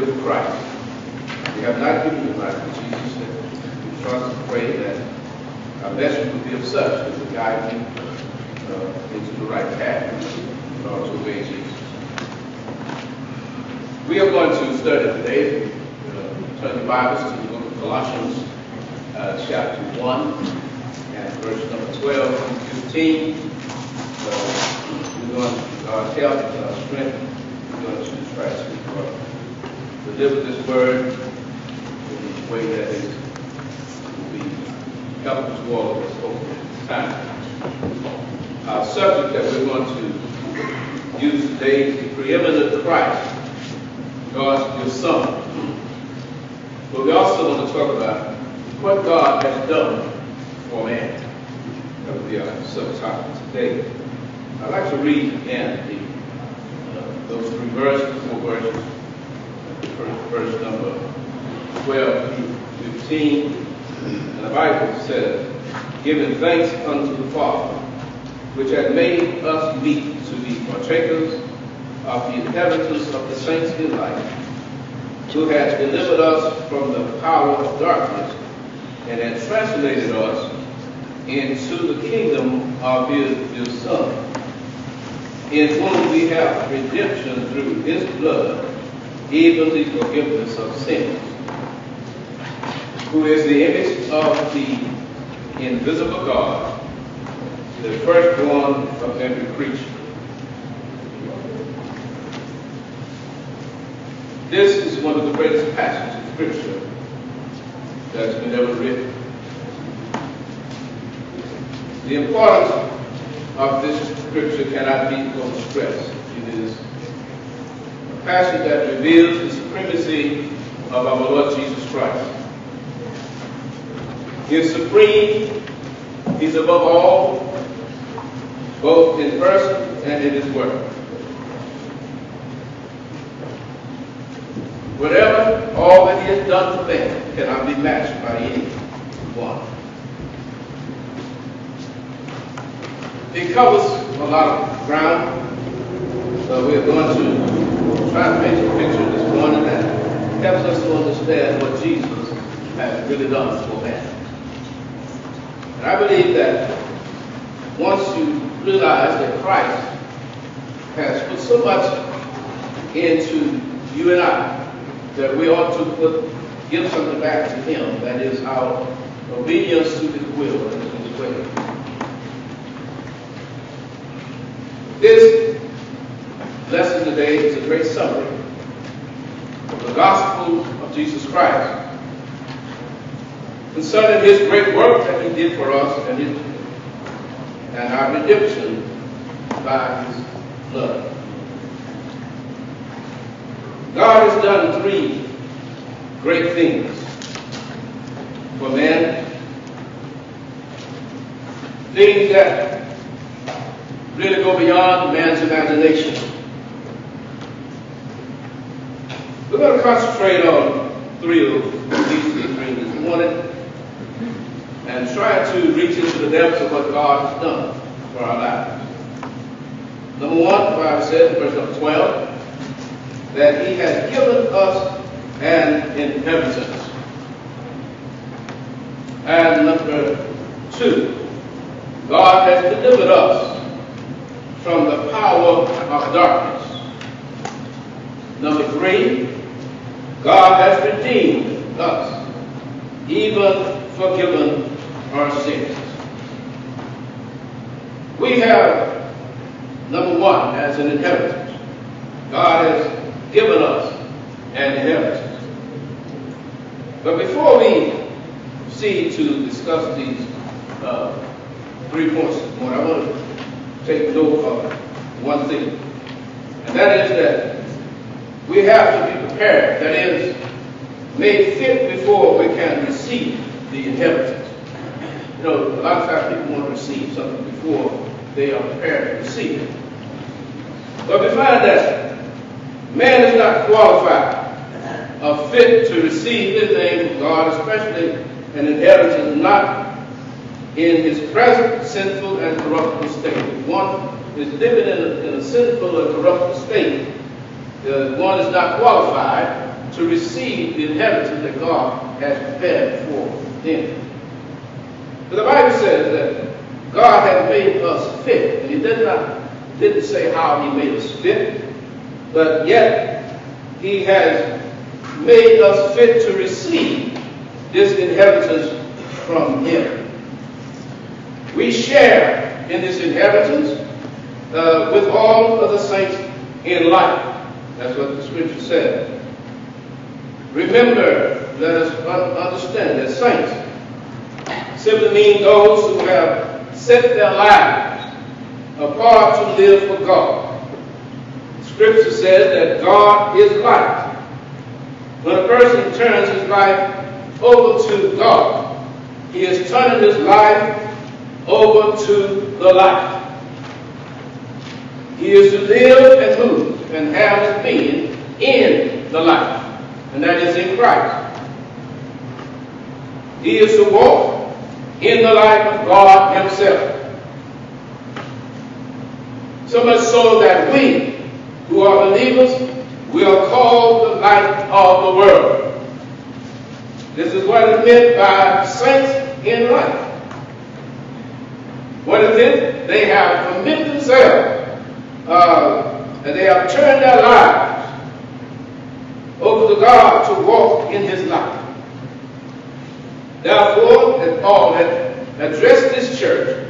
live Christ. We have not given you life, but Jesus said, we trust and pray that our message will be of such as to guide you uh, into the right path in order to obey Jesus. We are going to study today, uh, turn your Bibles to the book of Colossians, uh, chapter 1, and verse number 12 and 15. Uh, we're going to, God's help and our strength, we're going to to uh, deliver this word in a way that is will be helpful to all of us over time. Our subject that we're going to use today is the preeminent Christ, God's your Son. But we also want to talk about what God has done for man. That will be our subtopic today. I'd like to read again the, uh, those three verses, four verses, verse number 12 through 15. And the Bible says, giving thanks unto the Father, which hath made us meet to be partakers of the inheritance of the saints in light, who hath delivered us from the power of darkness, and hath translated us into the kingdom of his dear Son, in whom we have redemption through his blood, even the forgiveness of sins, who is the image of the invisible God, the firstborn of every creature. This is one of the greatest passages of Scripture that's been ever written. The importance of this Scripture cannot be overstressed. It is passage that reveals the supremacy of our Lord Jesus Christ. He is supreme. He's above all, both in person and in his work. Whatever, all that he has done for man cannot be matched by anyone. It covers a lot of ground, so we're going to try to paint a picture this morning that helps us to understand what Jesus has really done for man. And I believe that once you realize that Christ has put so much into you and I that we ought to put give something back to him, that is our obedience to his will and his way. This today is a great summary of the gospel of Jesus Christ concerning his great work that he did for us and, his, and our redemption by his blood. God has done three great things for man. Things that really go beyond man's imagination. We're going to concentrate on three of these things this morning and try to reach into the depths of what God has done for our lives. Number one, the Bible says in verse number 12, that he has given us an inheritance. And number two, God has delivered us from the power of darkness. Number three, God has redeemed us, even forgiven our sins. We have, number one, as an inheritance. God has given us an inheritance. But before we proceed to discuss these uh, three points morning, I want to take note of one thing. And that is that we have to be prepared. That is, made fit before we can receive the inheritance. You know, a lot of times people want to receive something before they are prepared to receive it. But we find that man is not qualified or fit to receive anything from God, especially an inheritance not in his present sinful and corruptible state. One is living in a, in a sinful and corruptible state. Uh, one is not qualified to receive the inheritance that God has prepared for them. But the Bible says that God has made us fit, and He did not didn't say how He made us fit, but yet He has made us fit to receive this inheritance from Him. We share in this inheritance uh, with all of the saints in life. That's what the scripture said. Remember, let us understand that saints simply mean those who have set their lives apart to live for God. Scripture says that God is light. When a person turns his life over to God, he is turning his life over to the light. He is to live and move and have his being in the light, and that is in Christ. He is to walk in the light of God himself. So much so that we, who are believers, we are called the light of the world. This is what is meant by saints in light. What is it? They have committed themselves uh, and they have turned their lives over to God to walk in His light. Therefore, that Paul had addressed this church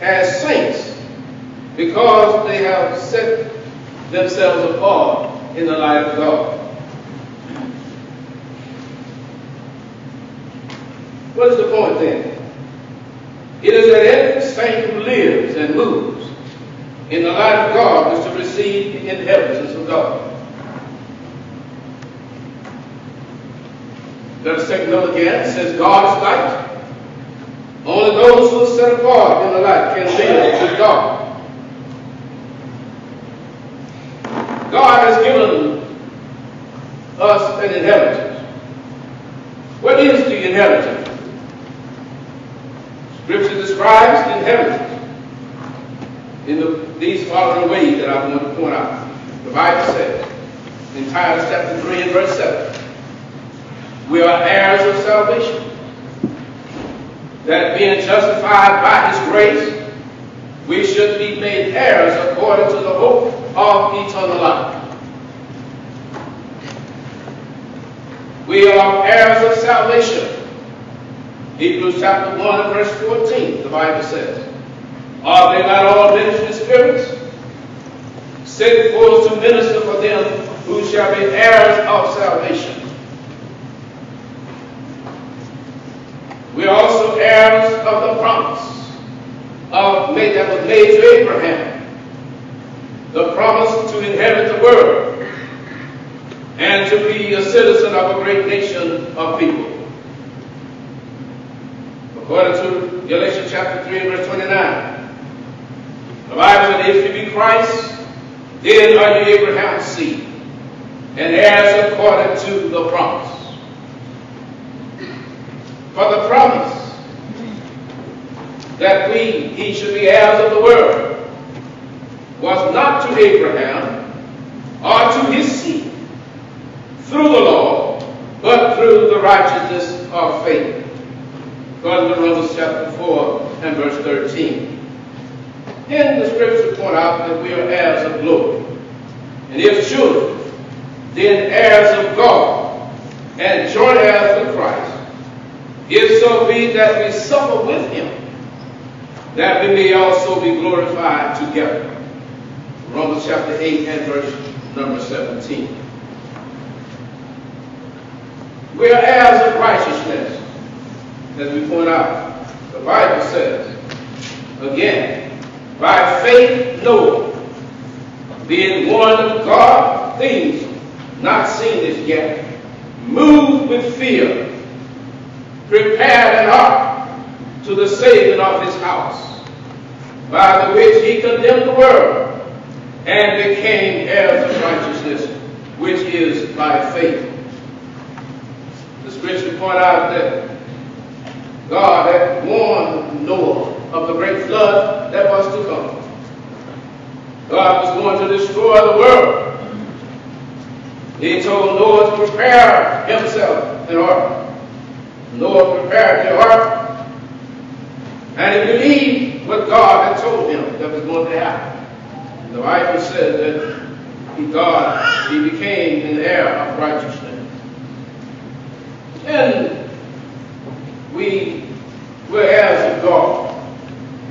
as saints because they have set themselves apart in the light of God. What is the point then? It is that every saint who lives and moves in the light of God is receive the inheritance of God. Let us take another again. It says God is light. Only those who are set apart in the light can live with God. God has given us an inheritance. What is the inheritance? Scripture describes the inheritance in the, these following ways that I want to point out. The Bible says in Titus chapter 3 and verse 7, we are heirs of salvation. That being justified by his grace, we should be made heirs according to the hope of eternal life. We are heirs of salvation. Hebrews chapter 1 and verse 14, the Bible says, Are they not all ministering spirits? Sent forth to minister for them who shall be heirs of salvation. We are also heirs of the promise of made, that was made to Abraham. The promise to inherit the world and to be a citizen of a great nation of people. According to Galatians chapter 3 and verse 29, the Bible says, if you be Christ, then are you Abraham's seed, and heirs according to the promise. For the promise that we, he should be heirs of the world, was not to Abraham or to his seed through the law, but through the righteousness of faith. According to Romans chapter 4 and verse 13. In the scripture point out that we are heirs of glory. And if children, then heirs of God, and joint heirs with Christ, if so be that we suffer with him, that we may also be glorified together. Romans chapter 8 and verse number 17. We are heirs of righteousness, as we point out. The Bible says, again, by faith Noah, being one of God, things not seen as yet, moved with fear, prepared an ark to the saving of his house, by the which he condemned the world and became heirs of righteousness, which is by faith. The scripture point out that God had warned Noah of the great flood that was to come. God was going to destroy the world. He told Noah to prepare himself an ark. Noah prepared the ark, and he believed what God had told him that was going to happen. The Bible says that he, God, he became an heir of righteousness. And we were heirs of God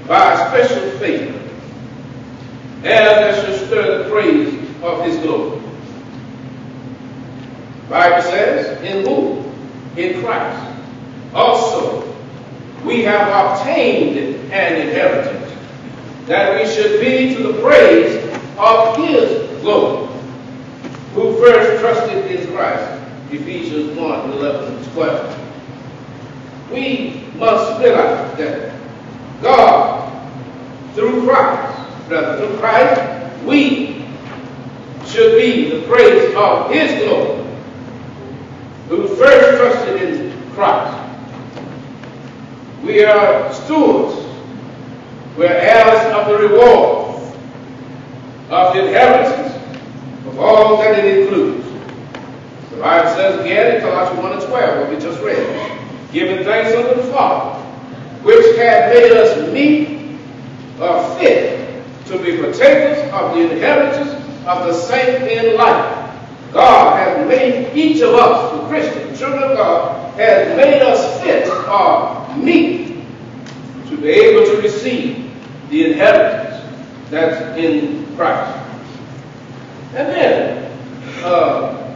by a special favor, heirs that should stir the praise of his glory. Bible says, in whom? In Christ. Also, we have obtained an inheritance, that we the praise of his glory, who first trusted in Christ. Ephesians 1, 11, 12. We must realize that God, through Christ, rather through Christ, we should be the praise of his glory who first trusted in Christ. We are stewards. We're heirs of the reward of the inheritance of all that it includes. The Bible says again in Colossians 1 and 12, what we just read, giving thanks unto the Father, which had made us meet or fit to be partakers of the inheritance of the saints in light. God has made each of us, the Christian children of God, has made us fit or meet to be able to receive the inheritance that's in Christ. And then, uh,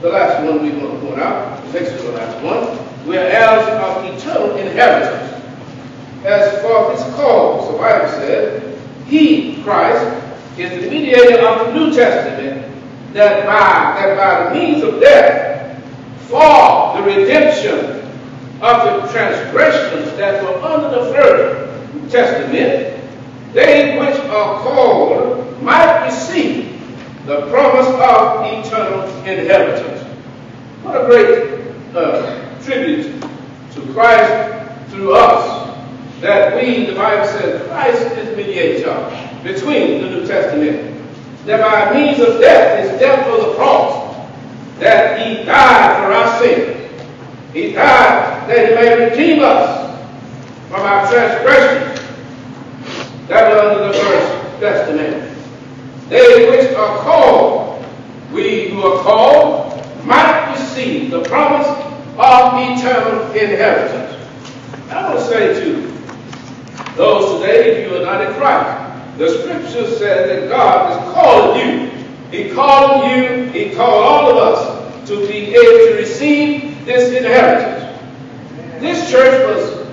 the last one we want to point out, next to the last one, we are heirs of eternal inheritance. As for this cause, the Bible said, He, Christ, is the mediator of the New Testament that by, that by the means of death, for the redemption of the transgressions that were under the first testament, they which are called might receive the promise of eternal inheritance. What a great uh, tribute to Christ through us that we, the Bible says, Christ is mediator between the New Testament that by means of death, his death was the cross, that he died for our sins. He died that he may redeem us from our transgressions that were under the first testament. They which are called, we who are called, might receive the promise of eternal inheritance. I want to say to those today, if you are not in Christ, the scripture says that God is calling you. He called you, He called all of us to be able to receive this inheritance. This church was,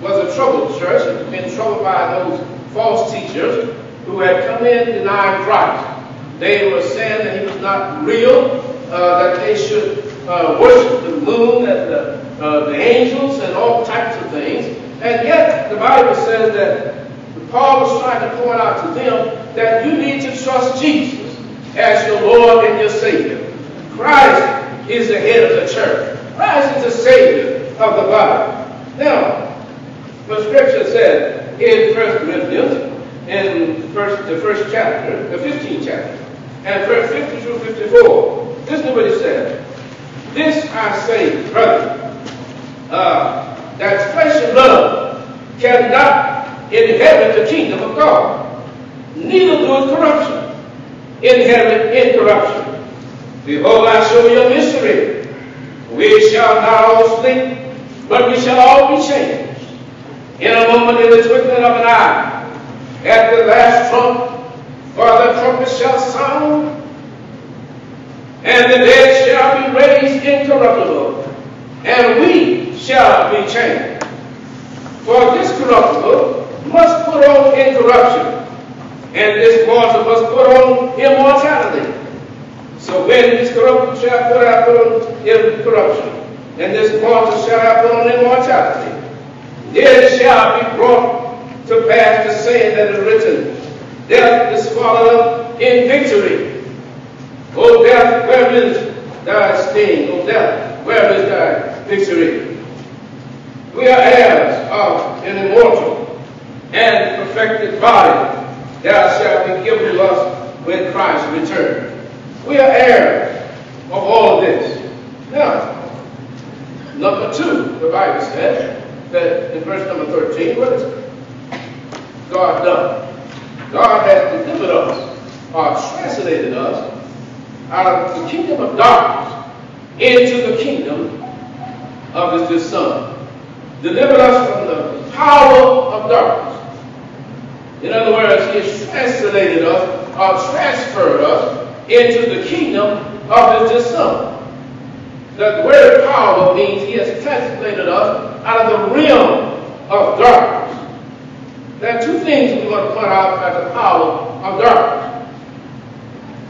was a troubled church. It had been troubled by those false teachers who had come in denying Christ. They were saying that he was not real, uh, that they should uh, worship the moon and the, uh, the angels and all types of things. And yet the Bible says that Paul was trying to point out to them that you need to trust Jesus as your Lord and your Savior. Christ is the head of the church. Christ is the Savior of the body. Now, the scripture said in First Corinthians, in first, the first chapter, the 15th chapter, and verse 50 through 54, this is what it said. This I say, brother, uh, that flesh and blood cannot inherit the kingdom of God. Neither doeth corruption inherit incorruption. Behold, I show you a mystery. We shall not all sleep, but we shall all be changed. In a moment, in the twinkling of an eye, at the last trump, for the trumpet shall sound, and the dead shall be raised incorruptible, and we shall be changed. For this corruptible must put on incorruption, and this mortal must put on immortality. So when this corruptible shall put on incorruption, and this mortal shall put on immortality, then shall be brought to pass the saying that is written, Death is swallowed in victory. O death, where is thy sting? O death, where is thy victory? We are heirs of an immortal and perfected body that shall be given to us when Christ returns. We are heirs of all of this. Now, number two, the Bible says that in verse number 13, what is? God done? God has delivered us, or translated us, out of the kingdom of darkness into the kingdom of his Son. Delivered us from the power of darkness. In other words, he has translated us, or transferred us into the kingdom of his dear Son. The word power means he has translated us out of the realm of darkness. There are two things we want to point out as the power of darkness.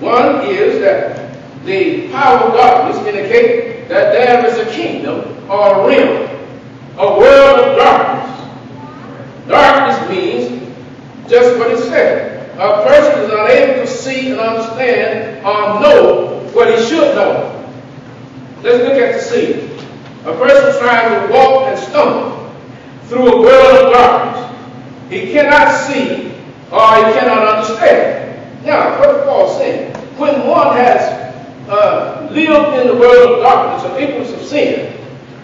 One is that the power of darkness indicates that there is a kingdom or a realm, a world of darkness. Darkness means just what it said. A person is unable to see and understand or know what he should know. Let's look at the scene. A person trying to walk and stumble through a world of darkness. He cannot see or he cannot understand. Now, what Paul saying? When one has uh, lived in the world of darkness, of ignorance of sin,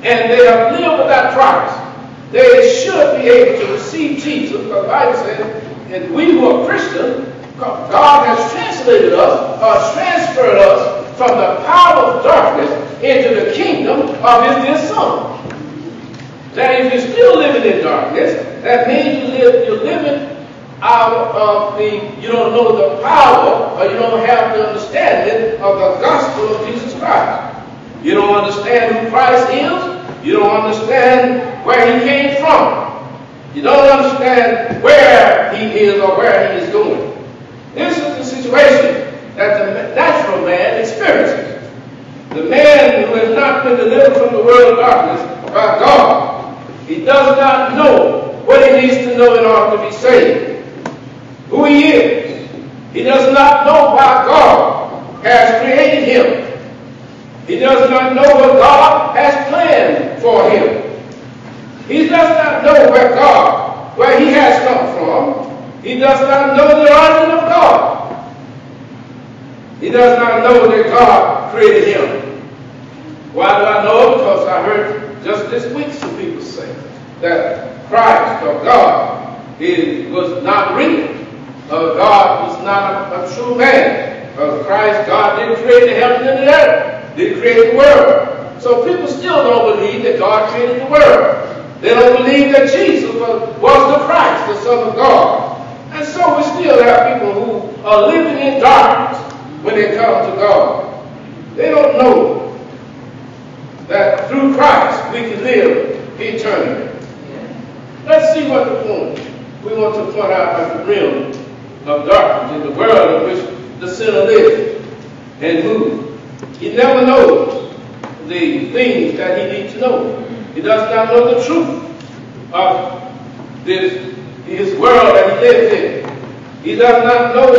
and they have lived without Christ, they should be able to receive Jesus, because the Bible says, and we who are Christians, God has translated us, or transferred us from the power of darkness into the kingdom of his dear Son. Now, if you're still living in darkness, that means you live, you're living out of the, you don't know the power, or you don't have the understanding of the gospel of Jesus Christ. You don't understand who Christ is. You don't understand where he came from. You don't understand where he is or where he is going. This is the situation that the natural man experiences. The man who has not been delivered from the world of darkness by God, he does not know what he needs to know in order to be saved. Who he is. He does not know why God has created him. He does not know what God has planned for him. He does not know where God, where he has come from. He does not know the origin of God. He does not know that God created him. Do I? Because heard just this week some people say that Christ or God is, was not real. Uh, God was not a, a true man. Uh, Christ, God didn't create the heaven and the earth. Didn't create the world. So people still don't believe that God created the world. They don't believe that Jesus was, was the Christ, the Son of God. And so we still have people who are living in darkness when they come to God. They don't know that through Christ we can live eternally. Let's see what the point we want to point out about the realm of darkness in the world in which the sinner lives and who he never knows the things that he needs to know. He does not know the truth of this his world that he lives in. He does not know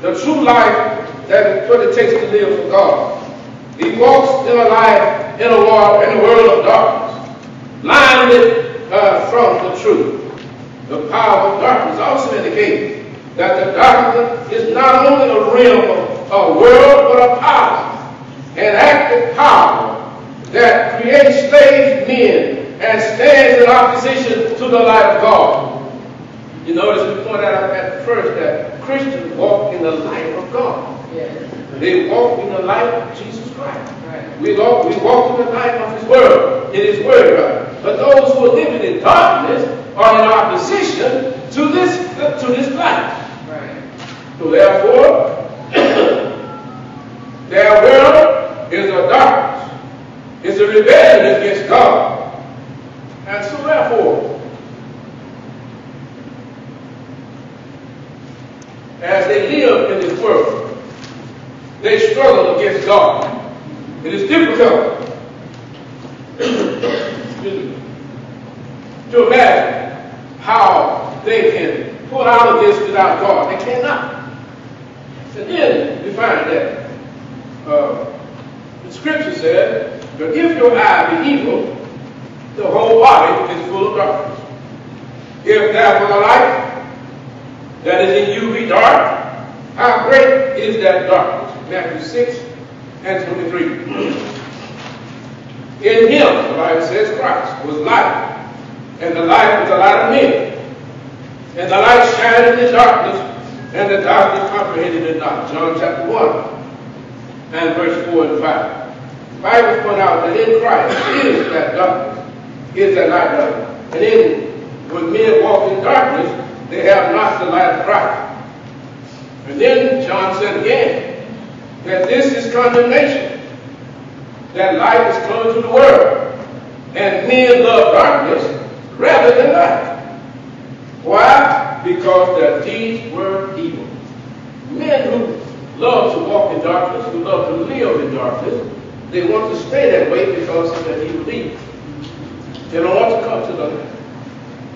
the true life that what it takes to live for God. He walks in a life in a world in a world of darkness, blinded uh, from the truth. The power of darkness also indicates that the darkness is not only a realm of a world, but a power, an active power that creates slave men and stands in opposition to the light of God. You notice we pointed out at first that Christians walk in the light of God. Yes. They walk in the light of Jesus Christ. Right. We, walk, we walk in the light of His Word, in His Word. Right? But those who are living in darkness are in opposition to this, to this light. Right. So therefore, their world is a darkness. It's a rebellion against God. And so therefore, as they live in this world, they struggle against God. It is difficult to imagine how they can pull out of this without God. They cannot. And then we find that uh, the scripture says that if your eye be evil, the whole body is full of darkness. If therefore the light that is in you be dark, how great is that darkness? Matthew 6 and 23. in him, the Bible says, Christ was light, and the light was the light of men. And the light shined in the darkness, and the darkness comprehended it not. John chapter 1 and verse 4 and 5. The Bible point out that in Christ is that darkness, is that light of And in when men walk in darkness, they have not the light of Christ. And then John said again that this is condemnation. That light is coming to the world. And men love darkness rather than light. Why? Because their deeds were evil. Men who love to walk in darkness, who love to live in darkness, they want to stay that way because of their evil deeds. They don't want to come to the light.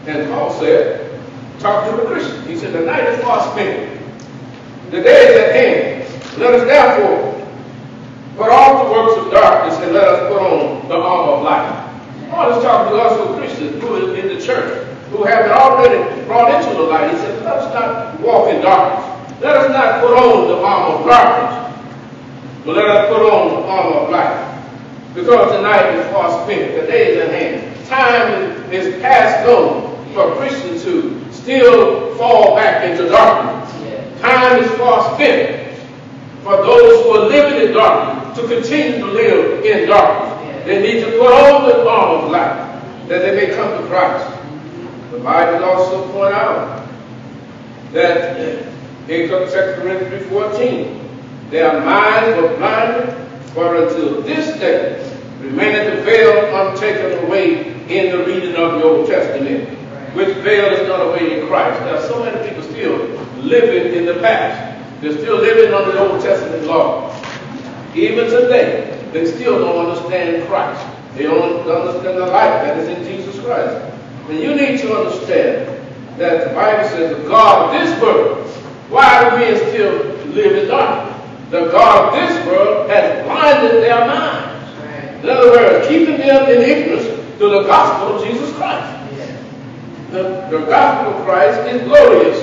And Paul said, talk to the Christian. He said, the night is far spent. The day is at hand. Let us therefore put off the works of darkness and let us put on the armor of light. Paul is talking to us who Christians who are in the church, who have been already brought into the light. He said, let us not walk in darkness. Let us not put on the armor of darkness, but let us put on the armor of light. Because the night is far spent, the day is at hand. Time is, is past gone for Christians who still fall back into darkness. Time is far spent for those who are living in darkness to continue to live in darkness. They need to put on the armor of light that they may come to Christ. The Bible also point out that in 2 Corinthians 14, their minds were blinded, for until this day remaineth the veil untaken away in the reading of the Old Testament which veil is not away in Christ. There are so many people still living in the past. They're still living under the Old Testament law. Even today, they still don't understand Christ. They don't understand the life that is in Jesus Christ. And you need to understand that the Bible says the God of this world, why do men still live in darkness? The God of this world has blinded their minds. In other words, keeping them in ignorance to the gospel of Jesus Christ the, the gospel of Christ is glorious.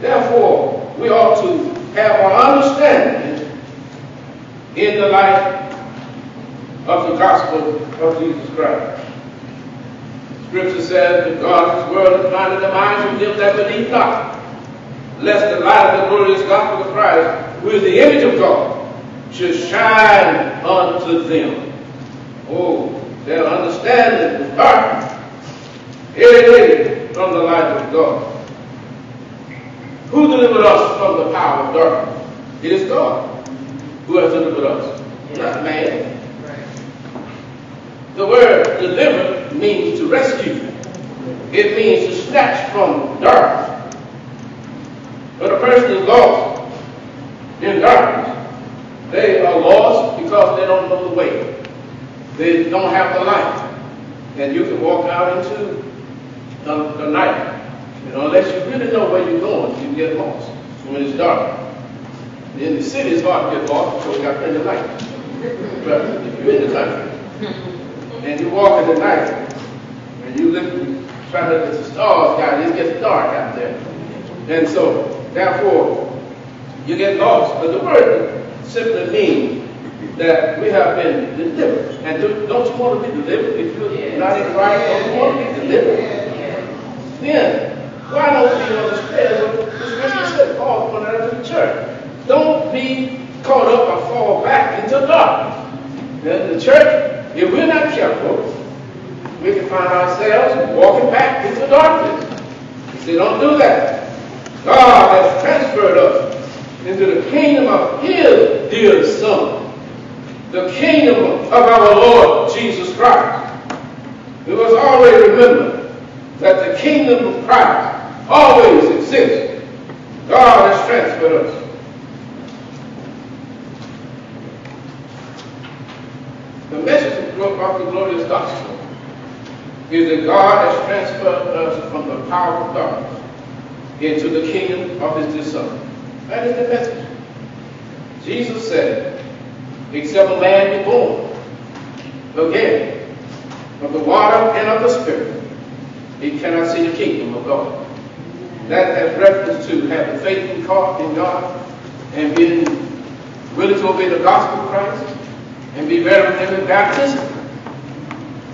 Therefore, we ought to have our understanding in the light of the gospel of Jesus Christ. Scripture says that God's world has blinded the minds of them that believe not, lest the light of the glorious gospel of Christ, who is the image of God, should shine unto them. Oh, their understanding is darkened every day from the light of God. Who delivered us from the power of darkness? It is God who has delivered us, not man. The word deliver means to rescue. It means to snatch from darkness. When a person is lost in darkness, they are lost because they don't know the way. They don't have the light. And you can walk out into the, the night. You know, unless you really know where you're going, you get lost when it's dark. In the city, it's hard to get lost because you got plenty of light. But if you're in the country and you walk in the night and you look, try to look at the stars, guys, it gets dark out there. And so, therefore, you get lost. But the word simply means that we have been delivered. And do, not you want to be delivered? If you're not in Christ, don't you want to be delivered? then why don't we understand what the scripture said? Paul pointed out to the church. Don't be caught up or fall back into darkness. The church, if we're not careful, we can find ourselves walking back into darkness. He said, don't do that. God has transferred us into the kingdom of his dear son. The kingdom of our Lord Jesus Christ. We must always remember that the kingdom of Christ always exists. God has transferred us. The message of the glorious gospel is that God has transferred us from the power of darkness into the kingdom of his dear son. That is the message. Jesus said, except a man be born again of the water and of the spirit, he cannot see the kingdom of God. That has reference to having faith in God, in God and being willing to obey the gospel of Christ and be buried with him in baptism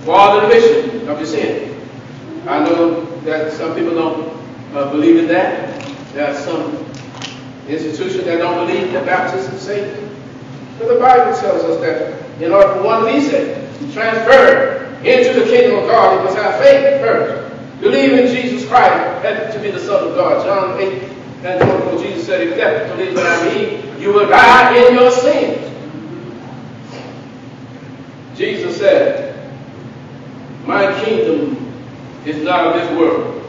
for all the remission of your sin. I know that some people don't uh, believe in that. There are some institutions that don't believe that baptism saves. But the Bible tells us that in order for one to be saved, to transfer into the kingdom of God, he must have faith first. Believe in Jesus Christ to be the Son of God. John 8 and 24, Jesus said, except believe that I mean, you will die in your sins. Jesus said, My kingdom is not of this world,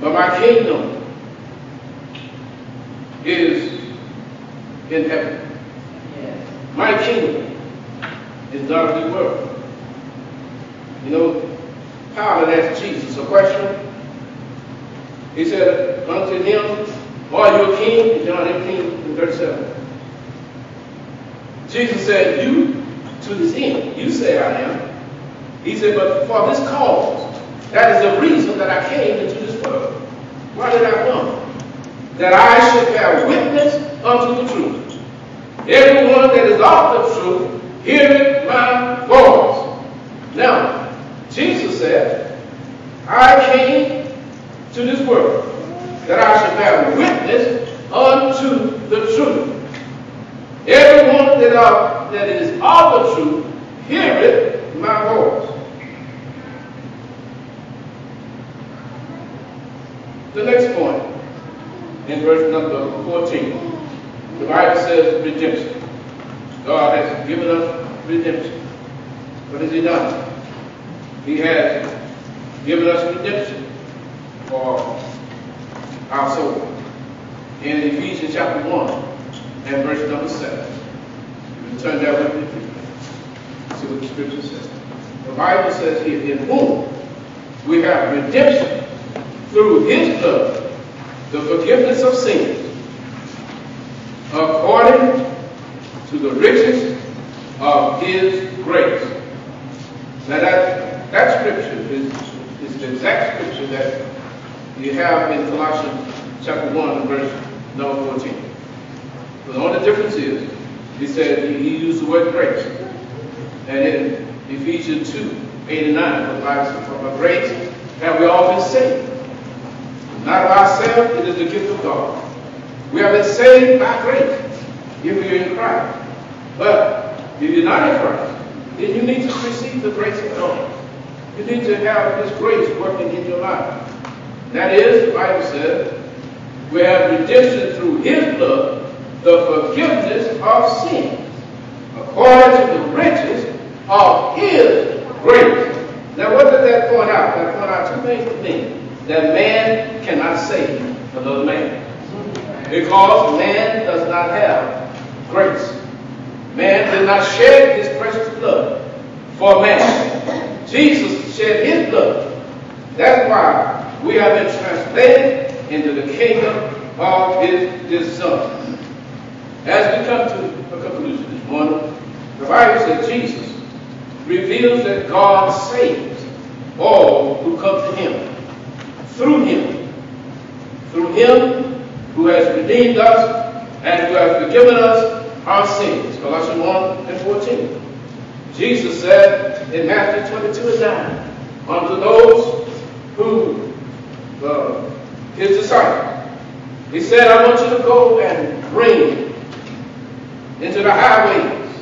but my kingdom is in heaven. My kingdom is not of this world. You know, Pilate asked Jesus a question. He said unto him, Are you a king? In John 18 and 37. Jesus said, You to this end, you say I am. He said, But for this cause, that is the reason that I came into this world. Why did I come? That I should bear witness unto the truth. Everyone that is of the truth heareth my voice. Now, Jesus said, I came to this world that I should bear witness unto the truth. Everyone that, that is of the truth heareth my voice. The next point, in verse number 14, the Bible says redemption. God has given us redemption. What has he done? He has given us redemption for our soul. In Ephesians chapter 1 and verse number 7. You turn that with me. See what the scripture says. The Bible says here, in whom we have redemption through his blood, the forgiveness of sins, according to the riches of his grace. Now that that scripture is, is the exact scripture that you have in Colossians chapter 1 verse number 14. But the only difference is, he said he, used the word grace. And in Ephesians 2, 8 and 9, the Bible says about grace, have we all been saved. Not of ourselves, it is the gift of God. We have been saved by grace if are in Christ. But if you're not in Christ, then you need to receive the grace of God. You need to have His grace working in your life. That is, the Bible says, we have redemption through His blood, the forgiveness of sins, according to the riches of His grace. Now, what does that point out? That point out two things to me. That man cannot save another man. Because man does not have grace. Man did not shed his precious blood for man. Jesus shed his blood. That's why we have been translated into the kingdom of his, his son. As we come to a conclusion this morning, the Bible says Jesus reveals that God saves all who come to him. Through him. Through him who has redeemed us and who has forgiven us our sins. Colossians 1 and 14. Jesus said in Matthew 22 and 9, unto those who, uh, his disciples. He said, I want you to go and bring into the highways,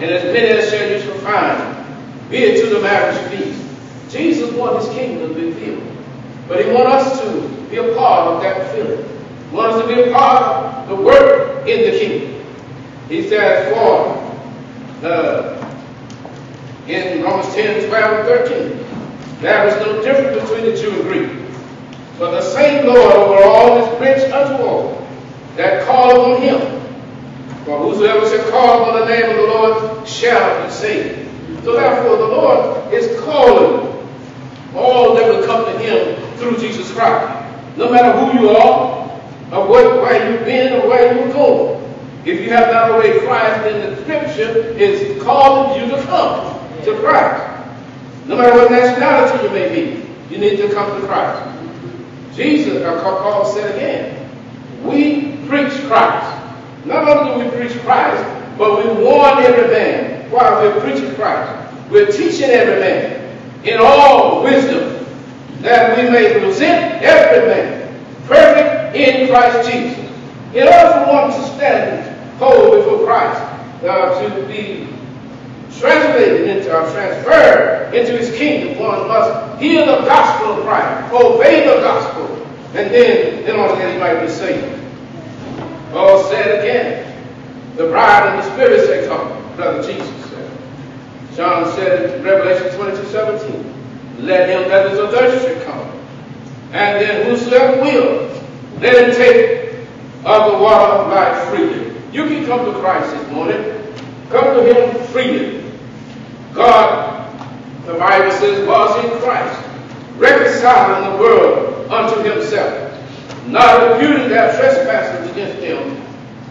and as many as shall you shall find, be it to the marriage feast. Jesus wants his kingdom to be filled. But he wants us to be a part of that filling. He wants us to be a part of the work in the kingdom. He says, for uh, in Romans 10, 12, and 13, there is no difference between the Jew and Greek. For the same Lord over all is rich unto all that call upon him. For whosoever shall call upon the name of the Lord shall be saved. So therefore, the Lord is calling all that will come to him through Jesus Christ. No matter who you are, or what, where you've been, or where you're going. If you have not already Christ, then the scripture is calling you to come to Christ. No matter what nationality you may be, you need to come to Christ. Jesus, or Paul said again, we preach Christ. Not only do we preach Christ, but we warn every man while we're preaching Christ. We're teaching every man in all wisdom that we may present every man perfect in Christ Jesus. In order for one to stand whole before Christ, uh, to be translated into uh, or transferred into his kingdom, one must hear the gospel of Christ, obey the gospel, and then order that he might be saved. Paul said again, the bride and the spirit say come, brother Jesus said. John said in Revelation 22, 17, let him that is athirst come. And then whosoever will, let him take of the water of life freely. You can come to Christ this morning. Come to him freely. God, the Bible says, was in Christ, reconciling the world unto himself, not imputing their trespasses against them,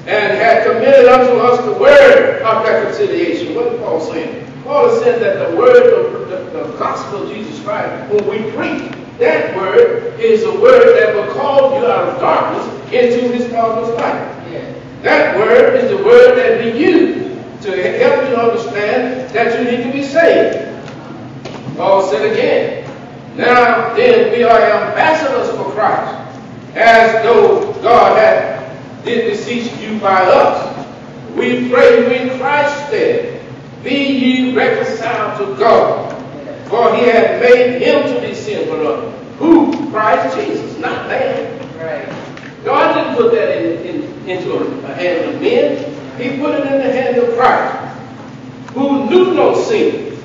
and had committed unto us the word of reconciliation. What is Paul saying? Paul is saying that the word of the, the gospel of Jesus Christ, when we preach, that word is a word that will call you out of darkness into his marvelous light. That word is the word that we use to help you understand that you need to be saved. Paul said again, now then we are ambassadors for Christ, as though God had did beseech you by us. We pray you in Christ's stead, be ye reconciled to God. For he had made him to be sin for us. Who? Christ Jesus, not man. Right. God didn't put that in, in, into a, a hand of men. He put it in the hand of Christ, who knew no sin,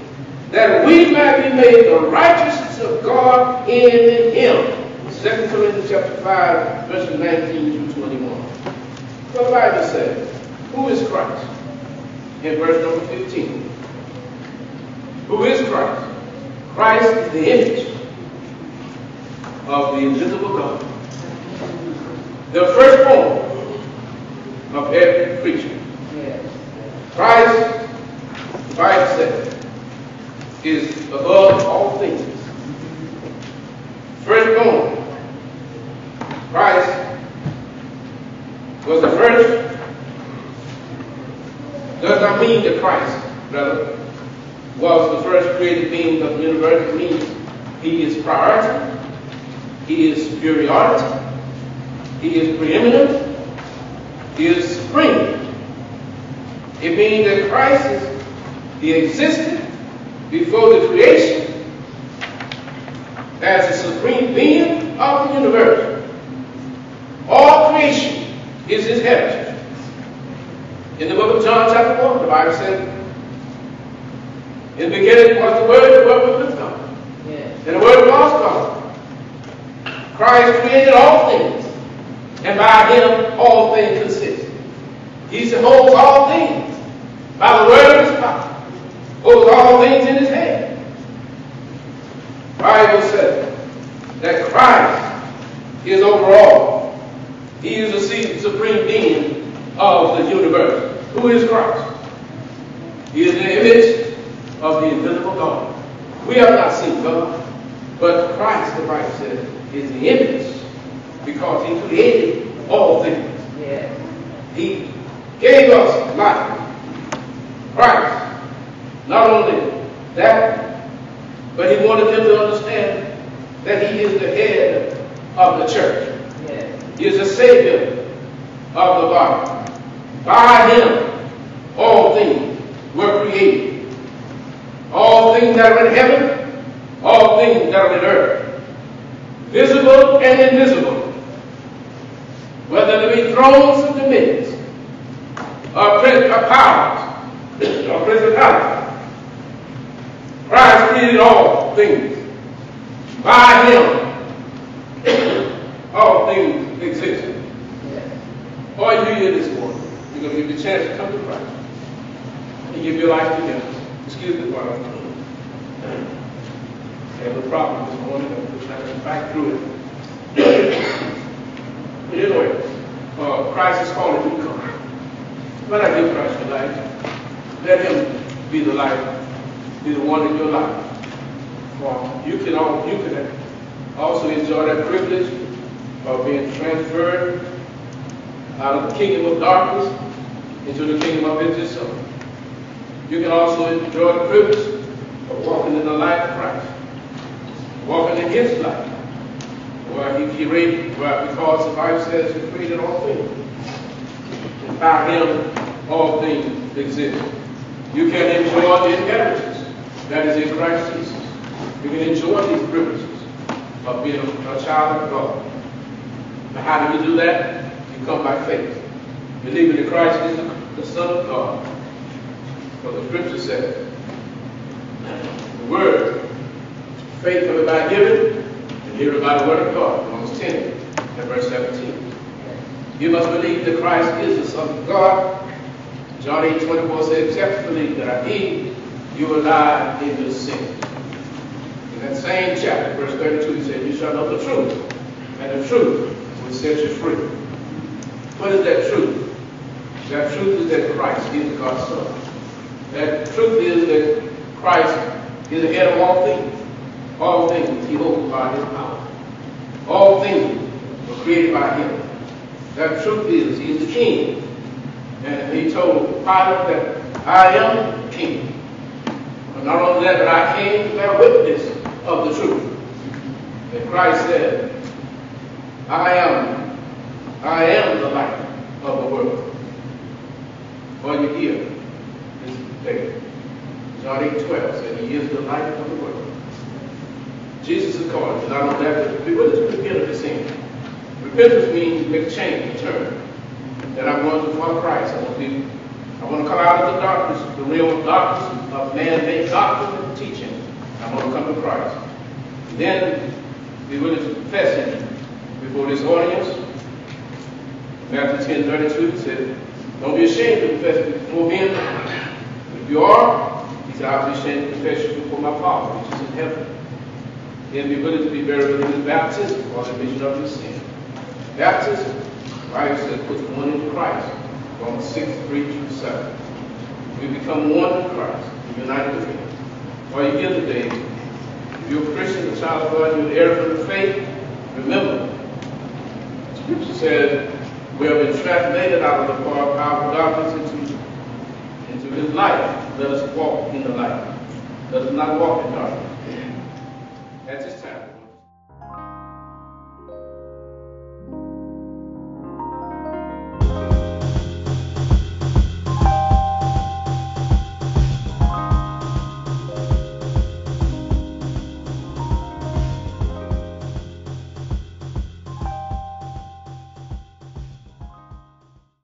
that we might be made the righteousness of God in him. 2 Corinthians chapter 5, verses 19 through 21. What the Bible says, who is Christ? In verse number 15. Who is Christ? Christ is the image of the invisible God. The firstborn of every creature. Christ, Bible says, is above all things. Firstborn. Christ was the first. Does not mean that Christ, brother, was the first created being of the universe. It means he is priority, he is superiority, he is preeminent, he is supreme. It means that Christ is, the existed before the creation as the supreme being of the universe. All creation is his heritage. In the book of John, chapter 1, the Bible says, In the beginning was the Word, the Word was with God. Yes. And the Word was God. Christ created all things, and by him all things consist. He holds all things by the word of his power. Holds all things in his hand. Bible says that Christ is over all. He is the supreme being of the universe. Who is Christ? He is the image of the invisible God. We have not seen God, but Christ, the Bible says, is the image because he created all things. Yes. He gave us life. Christ. Not only that, but he wanted them to understand that he is the head of the church. Yes. He is the Savior of the body. By him, all things were created. All things that are in heaven, all things that are in earth. Visible and invisible. Whether they be thrones or dominions, or, or powers, or principalities. Christ created all things. By him, all things exist. Yes. Are you here this morning? You're going to give you a chance to come to Christ. can give your life to Him. Excuse me while I'm I have a problem this morning. I'm trying to fight through it. But anyway, uh, Christ is calling you to come. Why not give Christ your life? Let Him be the life, be the one in your life. You can all, you can also enjoy that privilege of being transferred out of the kingdom of darkness into the kingdom of His Son. You can also enjoy the privilege of walking in the light of Christ, walking in His light. Well, he, raised, well, because the Bible says He created all things. And by Him, all things exist. You can enjoy the inheritance that is in Christ Jesus. You can enjoy these privileges of being a child of God. Now, how do you do that? You come by faith. Believing that Christ is the, Son of God. For the scripture says, the word, faith coming by hearing, and hearing by the word of God. Romans 10 and verse 17. You must believe that Christ is the Son of God. John 8, 24 says, except believe that I be, you will die in your sin. In that same chapter, verse 32, he said, You shall know the truth, and the truth will set you free. What is that truth? That truth is that Christ is God's Son. That truth is that Christ is the head of all things. All things he holds by his power. All things were created by him. That truth is he is the king. And he told Pilate that I am king. But not only that, but I came to bear witness of the truth. And Christ said, I am, I am the light of the world. All you hear is there. John 8, 12 said, He is the light of the world. Jesus is calling. Not only that, but what is repent of your sin? Repentance means make change, turn. That I'm going to Christ. I want to be, I want to come out of the darkness, the realm of darkness of man-made doctrine and teaching. I want to come to Christ. Then be willing to confess Him before this audience. Matthew 10, 32, he said, don't be ashamed to confess before men. If you are, he said, I'll be ashamed to confess you before my Father, which is in heaven. Then be willing to be buried in his baptism for the remission of your sin. Baptism, Bible says, puts one in Christ. Romans 6, 3 through 7. We become one with Christ, united with him. While you're here today, if you're a Christian, a child of God, you're an heir of the faith, remember, Scripture says, we have been translated out of the power of darkness into, into his light. Let us walk in the light. Let us not walk in darkness. At this time.